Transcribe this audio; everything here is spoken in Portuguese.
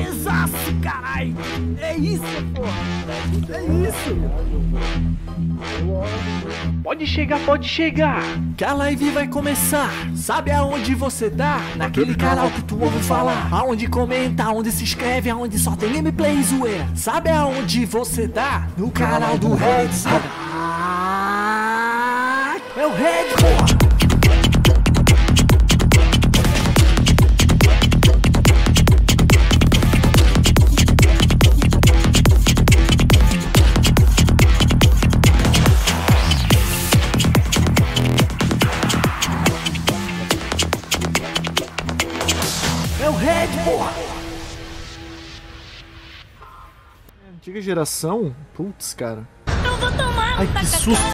Exaço, carai! É isso, porra! É isso! Pode chegar, pode chegar! Que a live vai começar! Sabe aonde você tá? Naquele canal que tu ouve falar Aonde comenta, aonde se inscreve, aonde só tem gameplay zoeira Sabe aonde você tá? No canal do Red Ah, É o Red, porra! É o Red, porra! Antiga geração? Putz, cara. Eu vou tomar Ai, um que susto!